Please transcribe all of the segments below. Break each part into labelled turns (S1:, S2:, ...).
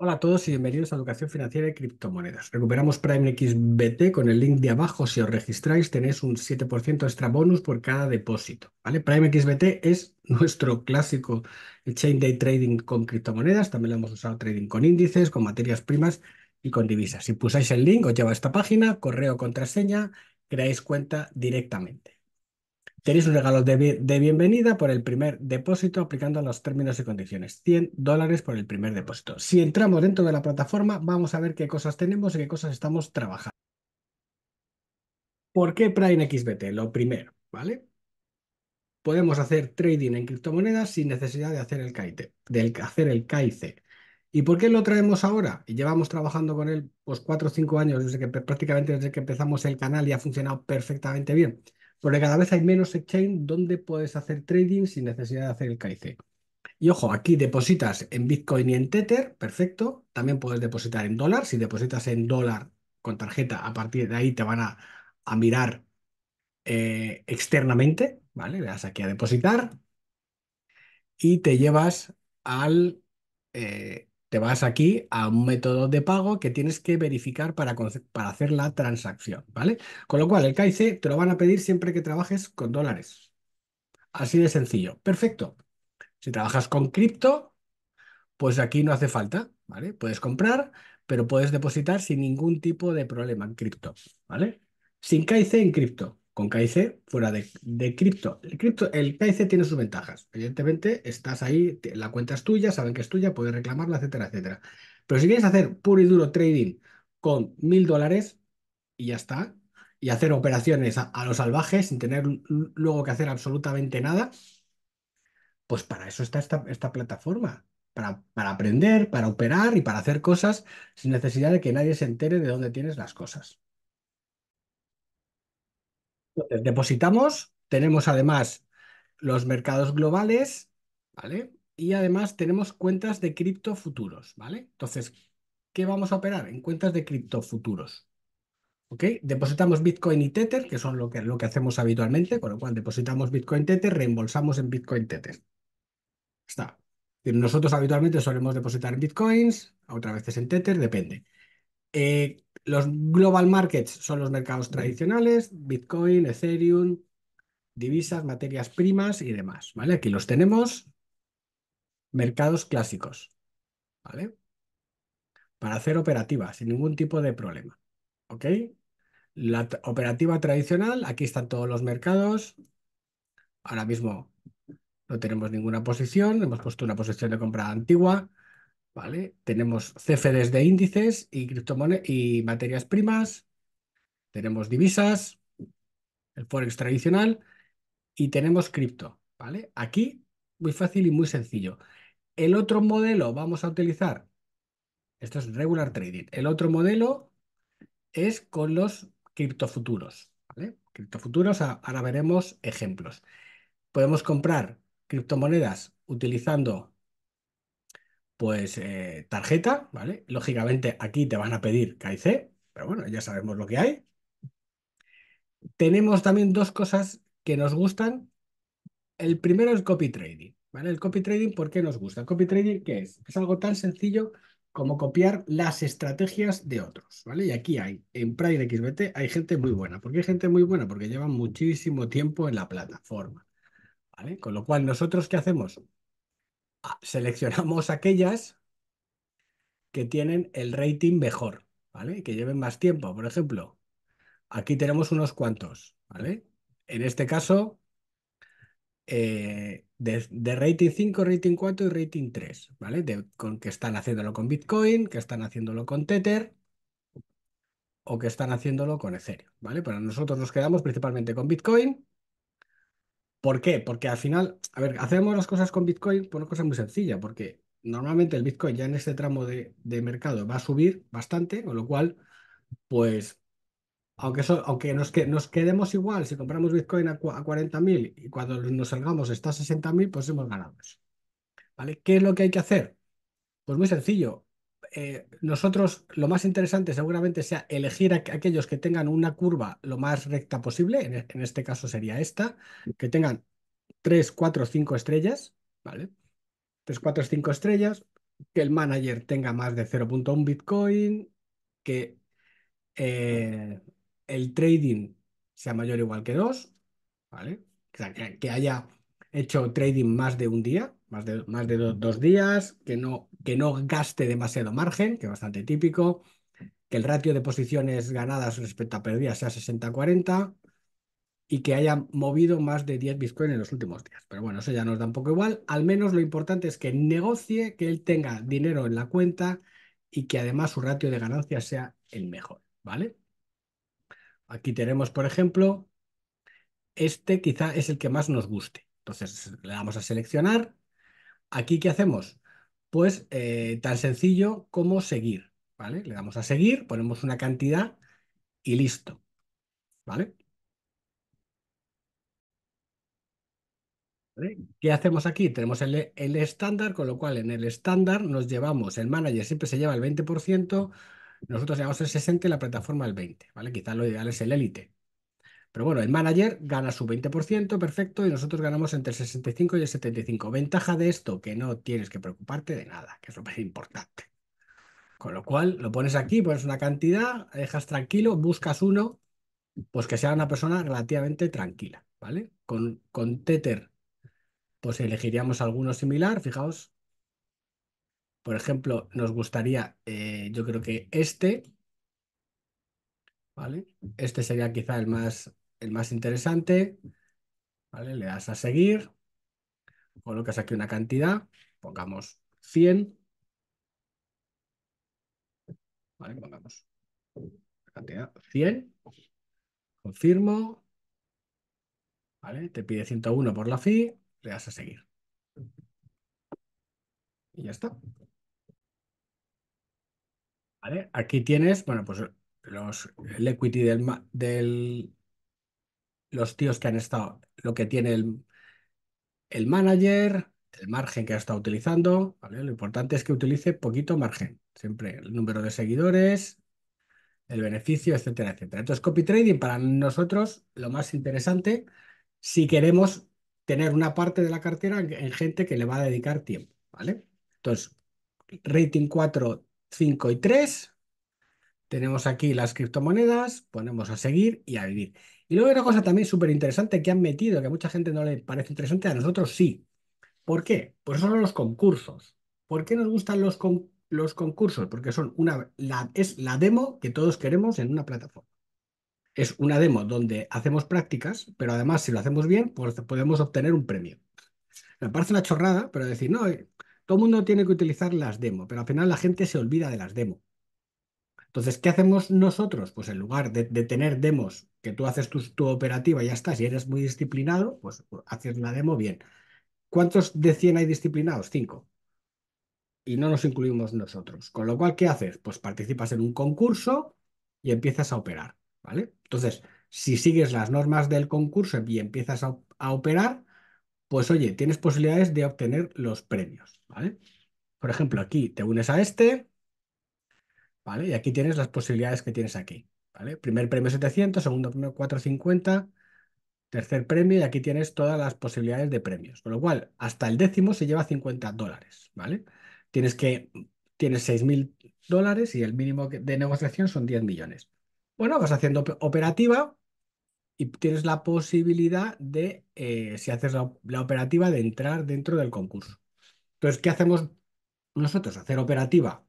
S1: Hola a todos y bienvenidos a Educación Financiera y Criptomonedas. Recuperamos Prime XBT con el link de abajo. Si os registráis tenéis un 7% extra bonus por cada depósito. ¿vale? Prime XBT es nuestro clásico chain day trading con criptomonedas. También lo hemos usado trading con índices, con materias primas y con divisas. Si pulsáis el link os lleva a esta página, correo, contraseña, creáis cuenta directamente. Tenéis un regalo de, bienvenida por el primer depósito aplicando los términos y condiciones. 100 dólares por el primer depósito. Si entramos dentro de la plataforma, vamos a ver qué cosas tenemos y qué cosas estamos trabajando. ¿Por qué Prime XBT? Lo primero, ¿vale? Podemos hacer trading en criptomonedas sin necesidad de hacer el KIC. Del hacer el KIC. ¿Y por qué lo traemos ahora? Y llevamos trabajando con él pues 4 o 5 años, desde que, prácticamente desde que empezamos el canal y ha funcionado perfectamente bien. Porque cada vez hay menos exchange donde puedes hacer trading sin necesidad de hacer el KIC. Y ojo, aquí depositas en Bitcoin y en Tether, perfecto. También puedes depositar en dólar. Si depositas en dólar con tarjeta, a partir de ahí te van a, mirar eh, externamente, ¿vale? Le das aquí a depositar y te llevas al, eh, te vas aquí a un método de pago que tienes que verificar para, para hacer la transacción, ¿vale? Con lo cual, el KIC te lo van a pedir siempre que trabajes con dólares. Así de sencillo. Perfecto. Si trabajas con cripto, pues aquí no hace falta, ¿vale? Puedes comprar, pero puedes depositar sin ningún tipo de problema en cripto, ¿vale? Sin KIC en cripto con KIC fuera de, cripto. El, cripto. el KIC tiene sus ventajas. Evidentemente, estás ahí, la cuenta es tuya, saben que es tuya, puedes reclamarla, etcétera, etcétera. Pero si quieres hacer puro y duro trading con mil dólares y ya está, y hacer operaciones a, lo salvaje sin tener luego que hacer absolutamente nada, pues para eso está esta, esta plataforma. Para, para, aprender, para operar y para hacer cosas sin necesidad de que nadie se entere de dónde tienes las cosas depositamos, tenemos además los mercados globales, ¿vale? Y además tenemos cuentas de cripto futuros, ¿vale? Entonces, ¿qué vamos a operar? En cuentas de cripto futuros. ¿Ok? Depositamos Bitcoin y Tether, que son lo que, lo que hacemos habitualmente, con lo cual depositamos Bitcoin Tether, reembolsamos en Bitcoin Tether. Está. Nosotros habitualmente solemos depositar en Bitcoins, otras veces en Tether, depende. Eh, los global markets son los mercados tradicionales, Bitcoin, Ethereum, divisas, materias primas y demás. ¿vale? Aquí los tenemos, mercados clásicos. ¿vale? Para hacer operativa, sin ningún tipo de problema. ¿Ok? La operativa tradicional, aquí están todos los mercados. Ahora mismo no tenemos ninguna posición, hemos puesto una posición de compra antigua. Tenemos CFDs de índices y y materias primas, tenemos divisas, el forex tradicional y tenemos cripto, ¿vale? Aquí muy fácil y muy sencillo. El otro modelo vamos a utilizar, esto es regular trading, el otro modelo es con los criptofuturos, ¿vale? Criptofuturos, ahora veremos ejemplos. Podemos comprar criptomonedas utilizando pues eh, tarjeta, ¿vale? Lógicamente aquí te van a pedir KIC, pero bueno, ya sabemos lo que hay. Tenemos también dos cosas que nos gustan. El primero es copy trading, ¿vale? El copy trading, ¿por qué nos gusta? El copy trading, ¿qué es? Es algo tan sencillo como copiar las estrategias de otros, ¿vale? Y aquí hay, en Pride XBT, hay gente muy buena. ¿Por qué hay gente muy buena? Porque llevan muchísimo tiempo en la plataforma, ¿vale? Con lo cual, ¿nosotros qué hacemos? Seleccionamos aquellas que tienen el rating mejor, ¿vale? Que lleven más tiempo. Por ejemplo, aquí tenemos unos cuantos, ¿vale? En este caso, eh, de, rating 5, rating 4 y rating 3, ¿vale? con que están haciéndolo con Bitcoin, que están haciéndolo con Tether o que están haciéndolo con Ethereum, ¿vale? Pero nosotros nos quedamos principalmente con Bitcoin ¿Por qué? Porque al final, a ver, hacemos las cosas con Bitcoin por una cosa muy sencilla, porque normalmente el Bitcoin ya en este tramo de, mercado va a subir bastante, con lo cual, pues, aunque, aunque nos, que, nos quedemos igual, si compramos Bitcoin a, a 40.000 y cuando nos salgamos está a 60.000, pues hemos ganado eso. ¿Vale? ¿Qué es lo que hay que hacer? Pues muy sencillo. Eh, nosotros lo más interesante seguramente sea elegir aquellos que tengan una curva lo más recta posible, en, en, este caso sería esta, que tengan 3, 4, 5 estrellas, ¿vale? 3, 4, 5 estrellas, que el manager tenga más de 0.1 Bitcoin, que eh, el trading sea mayor o igual que 2, ¿vale? O sea, que, que haya hecho trading más de un día, más de, más de do- dos días, que no, que no gaste demasiado margen, que es bastante típico, que el ratio de posiciones ganadas respecto a perdidas sea 60-40 y que haya movido más de 10 Bitcoin en los últimos días. Pero bueno, eso ya nos da un poco igual. Al menos lo importante es que negocie, que él tenga dinero en la cuenta y que además su ratio de ganancias sea el mejor, ¿vale? Aquí tenemos, por ejemplo, este quizá es el que más nos guste. Entonces le damos a seleccionar. Aquí, ¿qué hacemos? Pues eh, tan sencillo como seguir, ¿vale? Le damos a seguir, ponemos una cantidad y listo, ¿vale? ¿Qué hacemos aquí? Tenemos el, el estándar, con lo cual en el estándar nos llevamos, el manager siempre se lleva el 20%, nosotros llevamos el 60% y la plataforma el 20%, ¿vale? Quizás lo ideal es el élite. Pero bueno, el manager gana su 20%, perfecto, y nosotros ganamos entre el 65 y el 75. Ventaja de esto, que no tienes que preocuparte de nada, que es lo más importante. Con lo cual, lo pones aquí, pones una cantidad, dejas tranquilo, buscas uno, pues que sea una persona relativamente tranquila, ¿vale? Con, con Tether, pues elegiríamos alguno similar, fijaos. Por ejemplo, nos gustaría, eh, yo creo que este, ¿vale? Este sería quizá el más, el más interesante, ¿vale? Le das a seguir. colocas aquí una cantidad, pongamos 100, ¿vale? Pongamos cantidad 100, confirmo, ¿vale? Te pide 101 por la fee, le das a seguir. Y ya está. ¿Vale? Aquí tienes, bueno, pues los, el equity del, del, los tíos que han estado, lo que tiene el, el manager, el margen que ha estado utilizando. Lo importante es que utilice poquito margen, siempre el número de seguidores, el beneficio, etcétera, etcétera. Entonces, copy trading para nosotros lo más interesante si queremos tener una parte de la cartera en, en gente que le va a dedicar tiempo, ¿vale? Entonces, rating 4, 5 y 3. Tenemos aquí las criptomonedas, ponemos a seguir y a vivir. Y luego hay una cosa también súper interesante que han metido, que a mucha gente no le parece interesante, a nosotros sí. ¿Por qué? Pues son los concursos. ¿Por qué nos gustan los, los concursos? Porque son una, es la demo que todos queremos en una plataforma. Es una demo donde hacemos prácticas, pero además si lo hacemos bien, pues podemos obtener un premio. Me parece una chorrada, pero decir, no, eh, todo el mundo tiene que utilizar las demos, pero al final la gente se olvida de las demos. Entonces, ¿qué hacemos nosotros? Pues en lugar de, tener demos que tú haces tu, tu operativa y ya está, si eres muy disciplinado, pues haces la demo bien. ¿Cuántos de 100 hay disciplinados? Cinco. Y no nos incluimos nosotros. Con lo cual, ¿qué haces? Pues participas en un concurso y empiezas a operar, ¿vale? Entonces, si sigues las normas del concurso y empiezas a, a operar, pues oye, tienes posibilidades de obtener los premios, ¿vale? Por ejemplo, aquí te unes a este, Y aquí tienes las posibilidades que tienes aquí, ¿vale? Primer premio 700, segundo premio 450, tercer premio y aquí tienes todas las posibilidades de premios. Con lo cual, hasta el décimo se lleva 50 dólares, ¿vale? Tienes que, tienes 6.000 dólares y el mínimo de negociación son 10 millones. Bueno, vas haciendo op- operativa y tienes la posibilidad de, eh, si haces la, la operativa, de entrar dentro del concurso. Entonces, ¿qué hacemos nosotros? Hacer operativa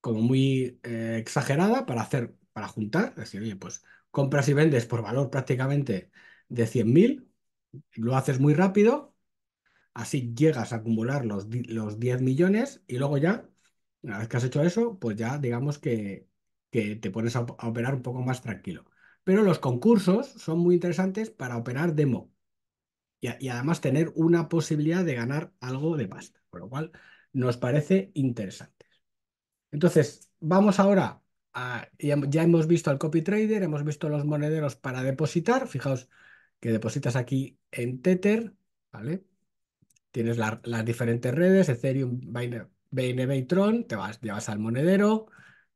S1: como muy eh, exagerada para hacer, para juntar, es decir, oye, pues compras y vendes por valor prácticamente de 100.000, lo haces muy rápido, así llegas a acumular los, los 10 millones y luego ya, una vez que has hecho eso, pues ya digamos que, que te pones a, op- a operar un poco más tranquilo. Pero los concursos son muy interesantes para operar demo y, además tener una posibilidad de ganar algo de pasta, con lo cual nos parece interesante. Entonces, vamos ahora a, ya, hemos visto al copy trader, hemos visto los monederos para depositar. Fijaos que depositas aquí en Tether, ¿vale? Tienes la- las diferentes redes, Ethereum, BNB y Tron, te vas, llevas al monedero,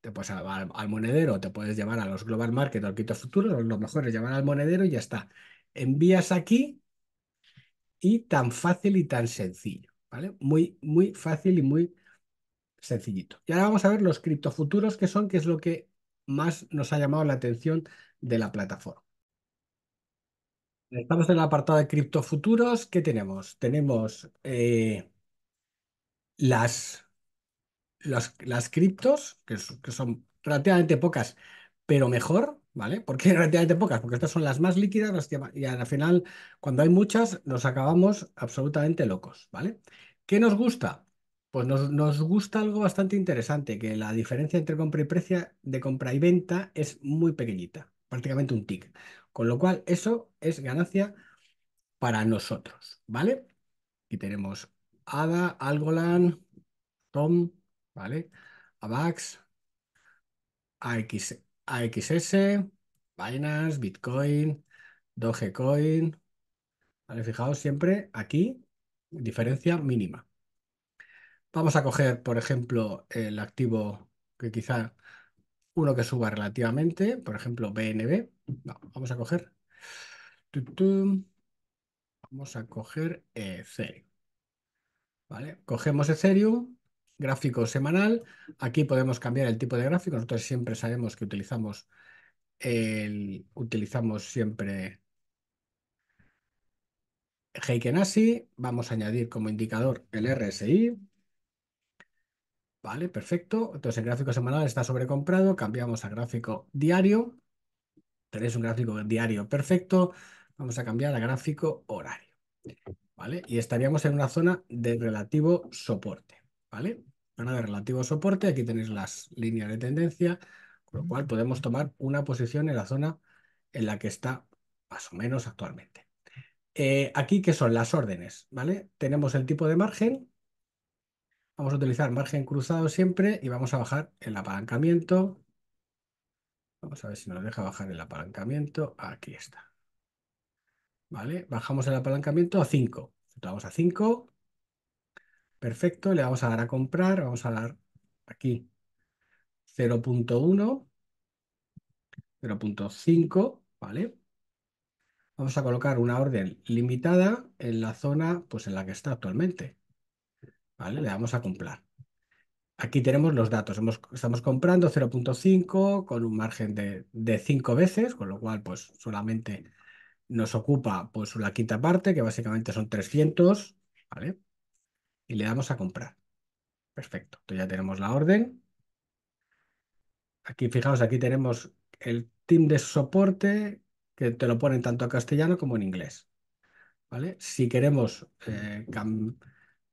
S1: te puedes al, monedero, te puedes llevar a los global market o al Quito Futuros, lo mejor es llevar al monedero y ya está. Envías aquí y tan fácil y tan sencillo, ¿vale? Muy, muy fácil y muy sencillito. Y ahora vamos a ver los criptofuturos que son, que es lo que más nos ha llamado la atención de la plataforma. Estamos en el apartado de criptofuturos. ¿Qué tenemos? Tenemos eh, las, las, criptos, que, que son relativamente pocas, pero mejor, ¿vale? ¿Por qué relativamente pocas? Porque estas son las más líquidas y al final, cuando hay muchas, nos acabamos absolutamente locos, ¿vale? ¿Qué nos gusta? Pues nos, gusta algo bastante interesante, que la diferencia entre compra y precio de compra y venta es muy pequeñita, prácticamente un tick. Con lo cual, eso es ganancia para nosotros, ¿vale? Aquí tenemos ADA, Algolán, Tom, ¿vale? AVAX, AX, AXS, Binance, Bitcoin, Dogecoin. ¿Vale? Fijaos siempre aquí, diferencia mínima. Vamos a coger, por ejemplo, el activo que quizá uno que suba relativamente, por ejemplo, BNB. vamos a coger. Vamos a coger Ethereum. ¿Vale? Cogemos Ethereum, gráfico semanal. Aquí podemos cambiar el tipo de gráfico. Nosotros siempre sabemos que utilizamos el, utilizamos siempre Heiken Vamos a añadir como indicador el RSI. Vale, perfecto. Entonces el gráfico semanal está sobrecomprado. Cambiamos a gráfico diario. Tenéis un gráfico diario perfecto. Vamos a cambiar a gráfico horario. ¿Vale? Y estaríamos en una zona de relativo soporte. ¿Vale? Zona de relativo soporte. Aquí tenéis las líneas de tendencia. Con lo cual podemos tomar una posición en la zona en la que está más o menos actualmente. Eh, aquí, ¿qué son las órdenes? ¿Vale? Tenemos el tipo de margen Vamos a utilizar margen cruzado siempre y vamos a bajar el apalancamiento. Vamos a ver si nos deja bajar el apalancamiento. Aquí está. ¿Vale? Bajamos el apalancamiento a 5. Vamos a 5. Perfecto. Le vamos a dar a comprar. Vamos a dar aquí 0.1. 0.5. ¿Vale? Vamos a colocar una orden limitada en la zona pues, en la que está actualmente. ¿Vale? Le damos a comprar. Aquí tenemos los datos. estamos comprando 0.5 con un margen de, de 5 veces, con lo cual pues solamente nos ocupa pues la quinta parte, que básicamente son 300, ¿vale? Y le damos a comprar. Perfecto. Entonces ya tenemos la orden. Aquí, fijaos, aquí tenemos el team de soporte que te lo ponen tanto en castellano como en inglés. ¿Vale? Si queremos eh,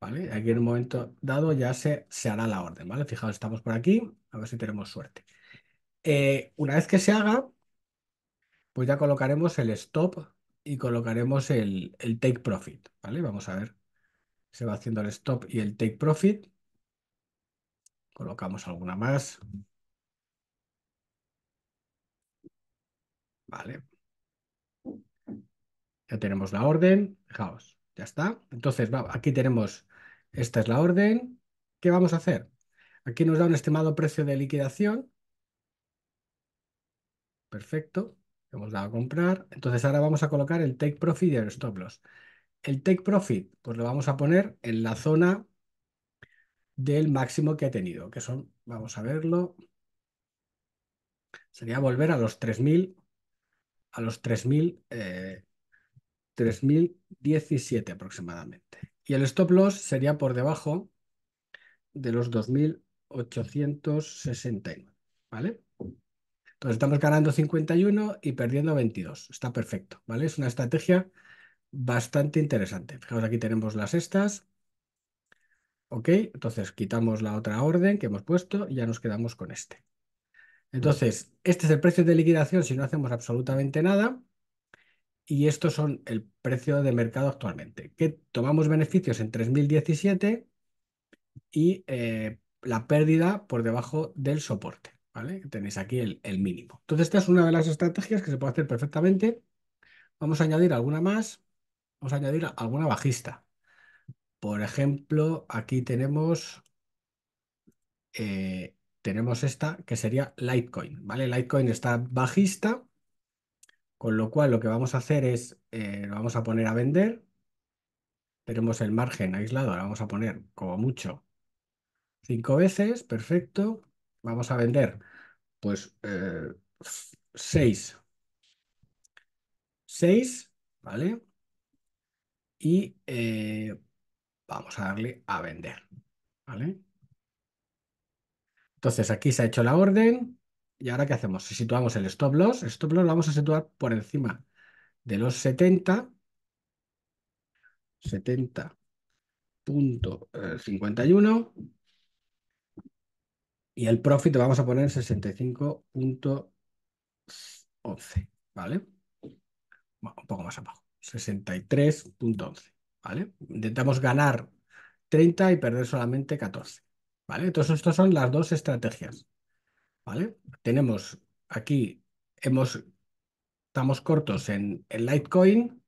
S1: Aquí en un momento dado ya se, se hará la orden, ¿vale? Fijaos, estamos por aquí, a ver si tenemos suerte. Eh, una vez que se haga, pues ya colocaremos el stop y colocaremos el, el take profit, ¿vale? Vamos a ver, se va haciendo el stop y el take profit. Colocamos alguna más. Vale. Ya tenemos la orden, fijaos, ya está. Entonces, aquí tenemos esta es la orden. ¿Qué vamos a hacer? Aquí nos da un estimado precio de liquidación. Perfecto. Hemos dado a comprar. Entonces ahora vamos a colocar el take profit y el stop loss. El take profit, pues lo vamos a poner en la zona del máximo que ha tenido, que son, vamos a verlo, sería volver a los 3.000, a los 3.000, 3.017 eh, aproximadamente. Y el stop loss sería por debajo de los 2.869, ¿vale? Entonces estamos ganando 51 y perdiendo 22. Está perfecto, ¿vale? Es una estrategia bastante interesante. Fijaos, aquí tenemos las estas. Ok, entonces quitamos la otra orden que hemos puesto y ya nos quedamos con este. Entonces, este es el precio de liquidación si no hacemos absolutamente nada y estos son el precio de mercado actualmente, que tomamos beneficios en 3017 y eh, la pérdida por debajo del soporte, ¿vale? Tenéis aquí el, el, mínimo. Entonces esta es una de las estrategias que se puede hacer perfectamente. Vamos a añadir alguna más, vamos a añadir alguna bajista. Por ejemplo, aquí tenemos, eh, tenemos esta que sería Litecoin, ¿vale? Litecoin está bajista, con lo cual lo que vamos a hacer es, eh, lo vamos a poner a vender. Tenemos el margen aislado, ahora vamos a poner como mucho Cinco veces, perfecto. Vamos a vender, pues, eh, seis. Seis, ¿vale? Y eh, vamos a darle a vender, ¿vale? Entonces aquí se ha hecho la orden. ¿Y ahora qué hacemos? Si situamos el stop loss, el stop loss lo vamos a situar por encima de los 70, 70.51 y el profit lo vamos a poner en 65.11, ¿vale? Un poco más abajo, 63.11, ¿vale? Intentamos ganar 30 y perder solamente 14, ¿vale? Entonces, estas son las dos estrategias, ¿vale? Tenemos aquí, hemos, estamos cortos en el Litecoin,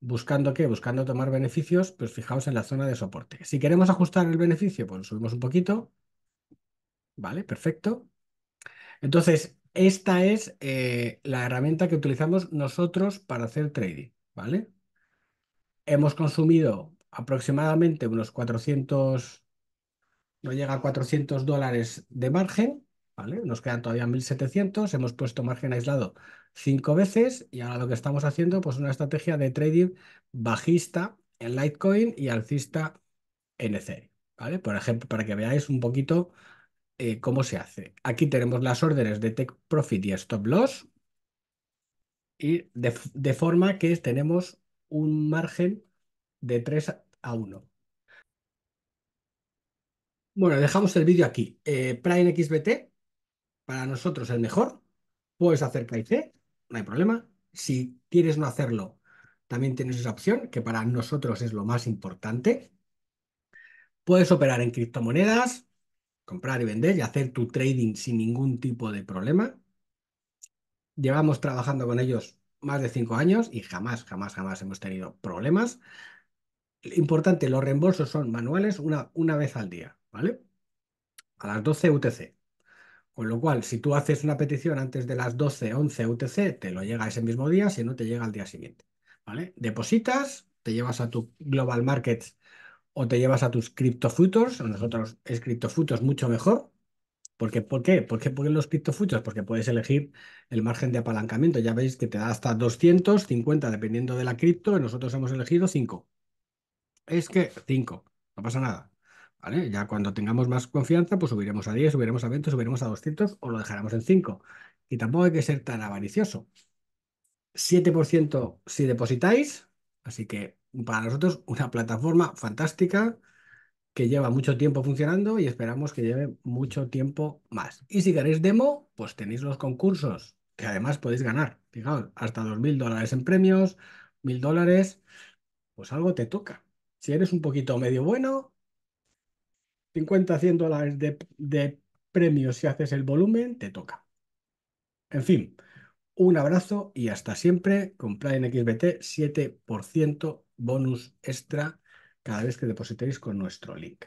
S1: buscando qué? Buscando tomar beneficios, pues fijaos en la zona de soporte. Si queremos ajustar el beneficio, pues subimos un poquito, ¿vale? Perfecto. Entonces, esta es eh, la herramienta que utilizamos nosotros para hacer trading, ¿vale? Hemos consumido aproximadamente unos 400, no llega a 400 dólares de margen, ¿vale? Nos quedan todavía 1.700, hemos puesto margen aislado cinco veces y ahora lo que estamos haciendo, pues una estrategia de trading bajista en Litecoin y alcista en Ethereum, ¿vale? Por ejemplo, para que veáis un poquito eh, cómo se hace. Aquí tenemos las órdenes de Take Profit y Stop Loss. Y de, forma que tenemos un margen de 3 a 1. Bueno, dejamos el vídeo aquí. Eh, Prime XBT, para nosotros el mejor. Puedes hacer KIC, no hay problema. Si quieres no hacerlo, también tienes esa opción, que para nosotros es lo más importante. Puedes operar en criptomonedas, comprar y vender y hacer tu trading sin ningún tipo de problema. Llevamos trabajando con ellos más de cinco años y jamás, jamás, jamás hemos tenido problemas. Importante, los reembolsos son manuales una, una vez al día, ¿vale? A las 12 UTC. Con lo cual, si tú haces una petición antes de las 12, 11 UTC, te lo llega ese mismo día, si no te llega al día siguiente, ¿vale? Depositas, te llevas a tu Global Markets o te llevas a tus Crypto Futures, nosotros es Crypto Futures mucho mejor. Porque, ¿Por qué? ¿Por qué ponen los Crypto Futures? Porque puedes elegir el margen de apalancamiento. Ya veis que te da hasta 250 dependiendo de la cripto nosotros hemos elegido 5. Es que 5, no pasa nada. Ya cuando tengamos más confianza, pues subiremos a 10, subiremos a 20, subiremos a 200 o lo dejaremos en 5. Y tampoco hay que ser tan avaricioso. 7% si depositáis, así que para nosotros una plataforma fantástica que lleva mucho tiempo funcionando y esperamos que lleve mucho tiempo más. Y si queréis demo, pues tenéis los concursos, que además podéis ganar. Fijaos, hasta 2.000 dólares en premios, 1.000 dólares, pues algo te toca. Si eres un poquito medio bueno, 50, 100 dólares de, de premios si haces el volumen, te toca. En fin. Un abrazo y hasta siempre con Plan XBT 7% bonus extra cada vez que depositéis con nuestro link.